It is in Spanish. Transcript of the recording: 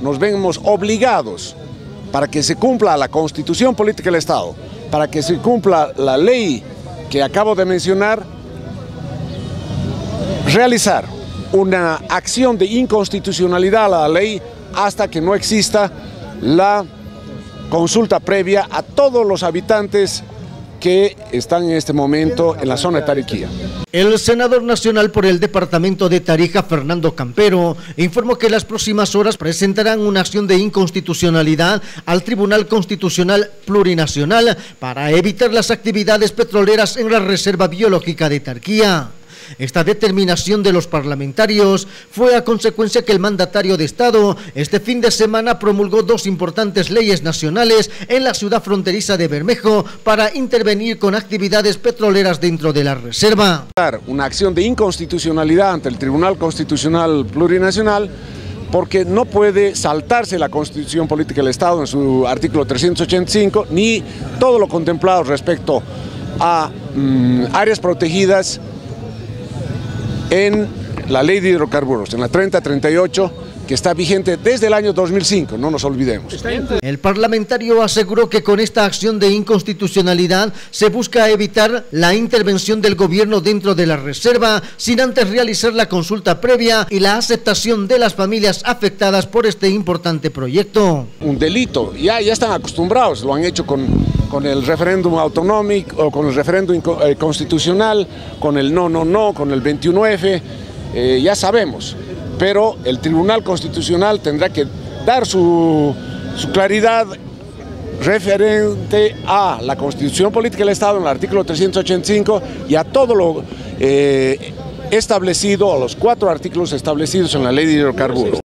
nos vemos obligados para que se cumpla la constitución política del Estado, para que se cumpla la ley que acabo de mencionar, realizar una acción de inconstitucionalidad a la ley hasta que no exista la consulta previa a todos los habitantes que están en este momento en la zona de Tariquía. El senador nacional por el departamento de Tarija, Fernando Campero, informó que en las próximas horas presentarán una acción de inconstitucionalidad al Tribunal Constitucional Plurinacional para evitar las actividades petroleras en la Reserva Biológica de Tarquía. Esta determinación de los parlamentarios fue a consecuencia que el mandatario de Estado este fin de semana promulgó dos importantes leyes nacionales en la ciudad fronteriza de Bermejo para intervenir con actividades petroleras dentro de la reserva. Una acción de inconstitucionalidad ante el Tribunal Constitucional Plurinacional porque no puede saltarse la Constitución Política del Estado en su artículo 385, ni todo lo contemplado respecto a mm, áreas protegidas en la ley de hidrocarburos, en la 3038, que está vigente desde el año 2005, no nos olvidemos. El parlamentario aseguró que con esta acción de inconstitucionalidad se busca evitar la intervención del gobierno dentro de la reserva sin antes realizar la consulta previa y la aceptación de las familias afectadas por este importante proyecto. Un delito, ya, ya están acostumbrados, lo han hecho con, con el referéndum autonómico o con el referéndum eh, constitucional, con el no, no, no, con el 21F, eh, ya sabemos pero el Tribunal Constitucional tendrá que dar su, claridad referente a la Constitución Política del Estado en el artículo 385 y a todo lo eh, establecido, a los cuatro artículos establecidos en la ley de hidrocarburos.